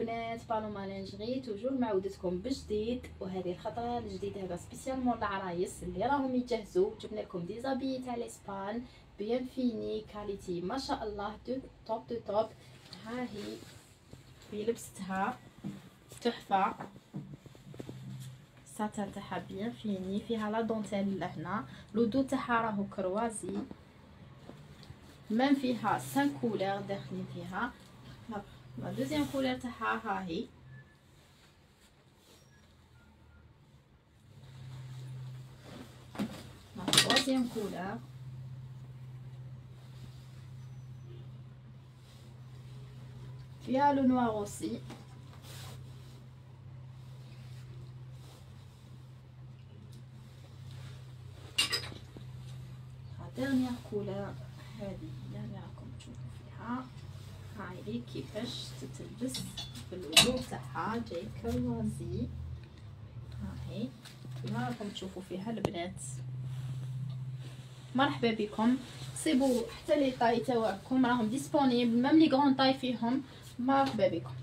البنات Paloma Lingerie toujours معودتكم بجديد وهذه الخطرة الجديدة هذا spécialement العرايس اللي راهم يجهزوا جبنا لكم des habits تاع الاسبان bien finis qualité ما شاء الله de top de top ها هي في لبستها تحفة. ساتان تاعها bien fini فيها la dentelle لهنا. le dos تاعها راهو croisé. même فيها cinq couleurs داخلين فيها. la deuxième couleur تاعها ها هي la troisième couleur فيها le noir aussi dernière couleur هذه هي اللي راكم تشوفوا فيها هاي كيفاش تتلبس باللوغو تاعها جاي croisé هاي كيما راكم تشوفوا فيها البنات. مرحبا بكم. صيبوا حتى les tailles تاعكم راهم disponibles même les grandes tailles فيهم. مرحبا بكم.